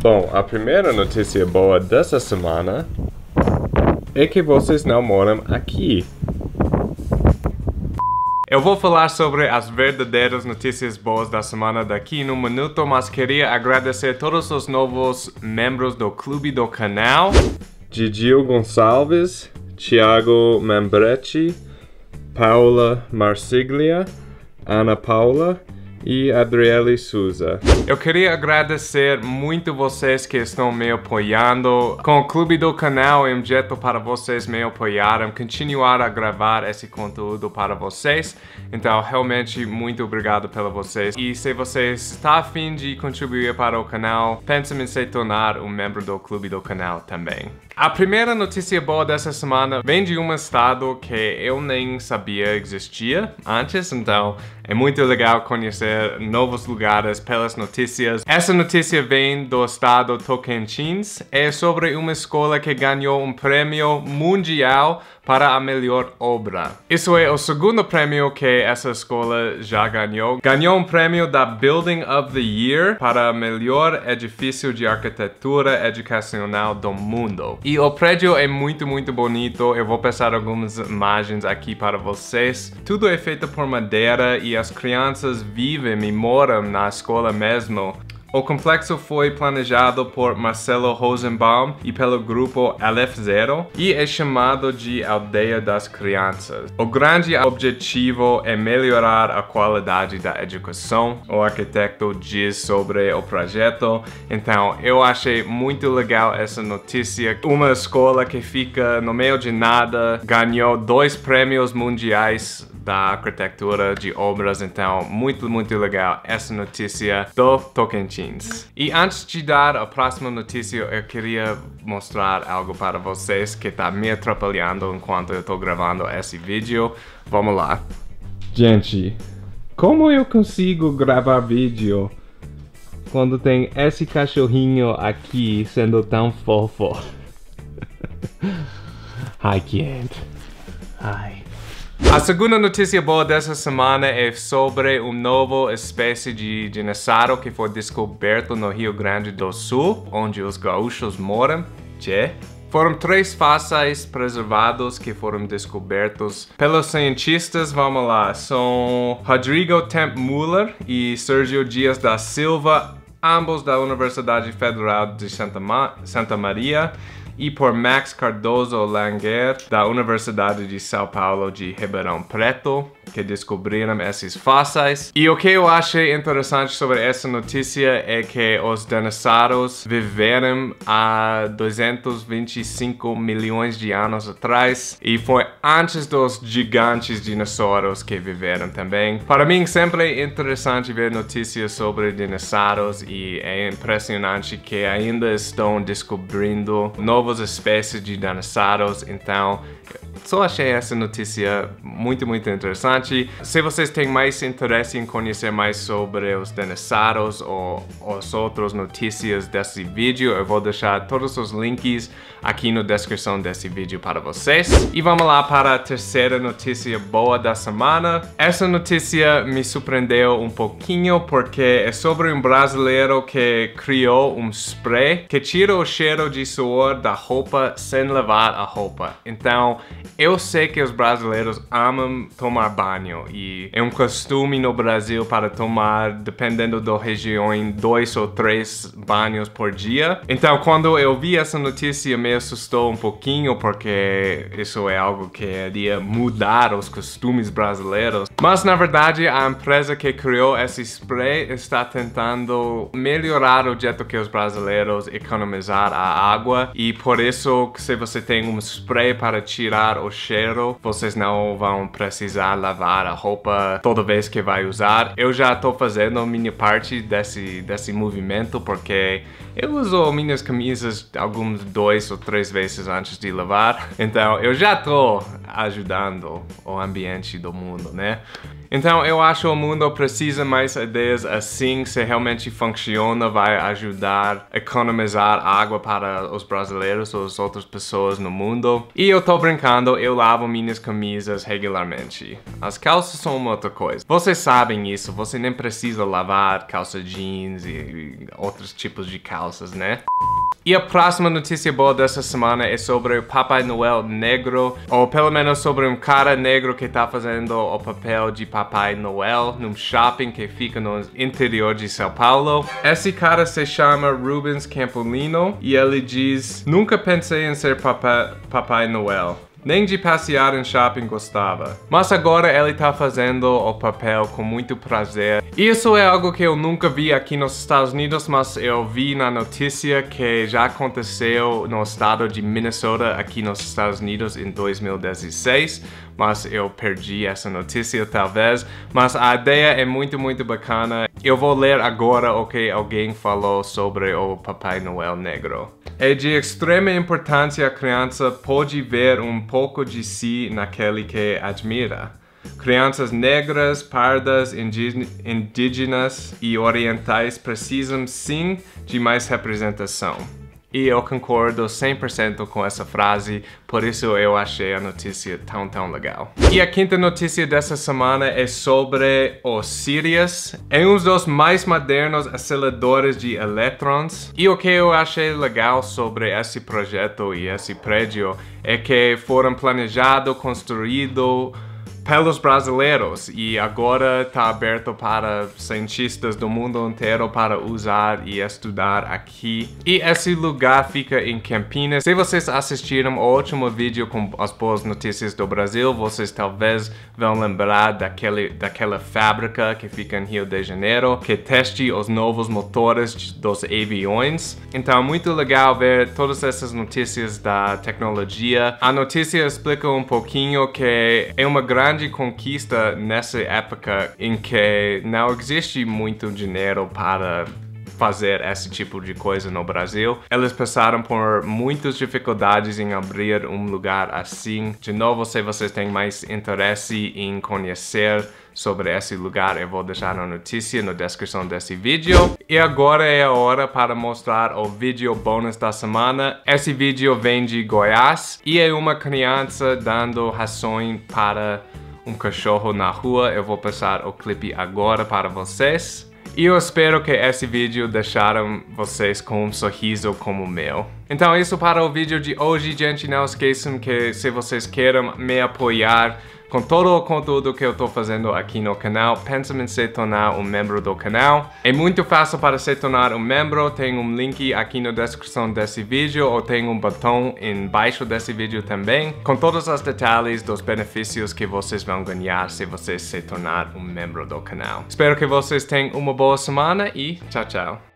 Bom, a primeira notícia boa dessa semana é que vocês não moram aqui. Eu vou falar sobre as verdadeiras notícias boas da semana daqui no minuto, mas queria agradecer todos os novos membros do clube do canal. Gigio Gonçalves, Thiago Membretti, Paula Marsiglia, Ana Paula e Adriele Souza. Eu queria agradecer muito vocês que estão me apoiando. Com o clube do canal, é um jeito para vocês me apoiarem, continuar a gravar esse conteúdo para vocês. Então, realmente, muito obrigado pela vocês. E se você está afim de contribuir para o canal, pense em se tornar um membro do clube do canal também. A primeira notícia boa dessa semana vem de um estado que eu nem sabia existia antes, então é muito legal conhecer novos lugares pelas notícias. Essa notícia vem do estado Tocantins. É sobre uma escola que ganhou um prêmio mundial para a melhor obra. Isso é o segundo prêmio que essa escola já ganhou. Ganhou um prêmio da Building of the Year para melhor edifício de arquitetura educacional do mundo. E o prédio é muito, muito bonito. Eu vou passar algumas imagens aqui para vocês. Tudo é feito por madeira e as crianças vivem e moram na escola mesmo. O complexo foi planejado por Marcelo Rosenbaum e pelo grupo Aleph Zero e é chamado de Aldeia das Crianças. O grande objetivo é melhorar a qualidade da educação. O arquiteto diz sobre o projeto. Então, eu achei muito legal essa notícia. Uma escola que fica no meio de nada ganhou dois prêmios mundiais da arquitetura de obras, então muito, muito legal essa notícia do Tocantins. E antes de dar a próxima notícia, eu queria mostrar algo para vocês que está me atrapalhando enquanto eu estou gravando esse vídeo. Vamos lá. Gente, como eu consigo gravar vídeo quando tem esse cachorrinho aqui sendo tão fofo? I can't. Ai. A segunda notícia boa dessa semana é sobre um novo espécie de dinossauro que foi descoberto no Rio Grande do Sul, onde os gaúchos moram. Tchê. Foram três fósseis preservados que foram descobertos pelos cientistas, vamos lá, são Rodrigo Temp Muller e Sergio Dias da Silva, ambos da Universidade Federal de Santa, Ma Santa Maria e por Max Cardoso Langer, da Universidade de São Paulo de Ribeirão Preto, que descobriram esses fósseis. E o que eu achei interessante sobre essa notícia é que os dinossauros viveram há 225 milhões de anos atrás e foi antes dos gigantes dinossauros que viveram também. Para mim sempre é interessante ver notícias sobre dinossauros e é impressionante que ainda estão descobrindo novas espécies de dinossauros, então só achei essa notícia muito, muito interessante. Se vocês têm mais interesse em conhecer mais sobre os dinossauros ou as outras notícias desse vídeo, eu vou deixar todos os links aqui na descrição desse vídeo para vocês. E vamos lá para a terceira notícia boa da semana. Essa notícia me surpreendeu um pouquinho porque é sobre um brasileiro que criou um spray que tira o cheiro de suor da roupa sem lavar a roupa. Então, eu sei que os brasileiros amam tomar banho e é um costume no Brasil para tomar, dependendo da região, dois ou três banhos por dia. Então, quando eu vi essa notícia, me assustou um pouquinho porque isso é algo que iria mudar os costumes brasileiros. Mas, na verdade, a empresa que criou esse spray está tentando melhorar o jeito que os brasileiros economizar a água e por isso, se você tem um spray para tirar o cheiro, vocês não vão precisar lavar a roupa toda vez que vai usar. Eu já estou fazendo minha parte desse, desse movimento porque eu uso minhas camisas alguns dois ou três vezes antes de lavar. Então eu já estou ajudando o ambiente do mundo, né? Então eu acho o mundo precisa mais ideias assim, se realmente funciona, vai ajudar a economizar água para os brasileiros ou as outras pessoas no mundo. E eu tô brincando, eu lavo minhas camisas regularmente. As calças são uma outra coisa. Vocês sabem isso, você nem precisa lavar calça jeans e outros tipos de calças, né? E a próxima notícia boa dessa semana é sobre o Papai Noel negro, ou pelo menos sobre um cara negro que tá fazendo o papel de Papai Noel num shopping que fica no interior de São Paulo. Esse cara se chama Rubens Campolino e ele diz: Nunca pensei em ser Papai, Papai Noel. Nem de passear em shopping gostava. Mas agora ele tá fazendo o papel com muito prazer. Isso é algo que eu nunca vi aqui nos Estados Unidos, mas eu vi na notícia que já aconteceu no estado de Minnesota, aqui nos Estados Unidos, em 2016. Mas eu perdi essa notícia, talvez. Mas a ideia é muito, muito bacana. Eu vou ler agora o que alguém falou sobre o Papai Noel Negro. É de extrema importância a criança pode ver um pouco de si naquele que admira. Crianças negras, pardas, indígenas e orientais precisam sim de mais representação. E eu concordo 100% com essa frase, por isso eu achei a notícia tão, tão legal. E a quinta notícia dessa semana é sobre o Sirius. É um dos mais modernos aceleradores de elétrons. E o que eu achei legal sobre esse projeto e esse prédio é que foram planejado, construído pelos brasileiros e agora está aberto para cientistas do mundo inteiro para usar e estudar aqui. E esse lugar fica em Campinas. Se vocês assistiram o último vídeo com as boas notícias do Brasil, vocês talvez vão lembrar daquele, daquela fábrica que fica em Rio de Janeiro, que teste os novos motores dos aviões. Então é muito legal ver todas essas notícias da tecnologia. A notícia explica um pouquinho que é uma grande grande conquista nessa época em que não existe muito dinheiro para fazer esse tipo de coisa no Brasil. Eles passaram por muitas dificuldades em abrir um lugar assim. De novo, se vocês têm mais interesse em conhecer sobre esse lugar, eu vou deixar a notícia na descrição desse vídeo. E agora é a hora para mostrar o vídeo bônus da semana. Esse vídeo vem de Goiás e é uma criança dando rações para um cachorro na rua. Eu vou passar o clipe agora para vocês. E eu espero que esse vídeo deixaram vocês com um sorriso como o meu. Então isso para o vídeo de hoje, gente. Não esqueçam que se vocês querem me apoiar, com todo o conteúdo que eu estou fazendo aqui no canal, pensa em se tornar um membro do canal. É muito fácil para se tornar um membro, tem um link aqui na descrição desse vídeo ou tem um botão embaixo desse vídeo também, com todos os detalhes dos benefícios que vocês vão ganhar se vocês se tornar um membro do canal. Espero que vocês tenham uma boa semana e tchau, tchau.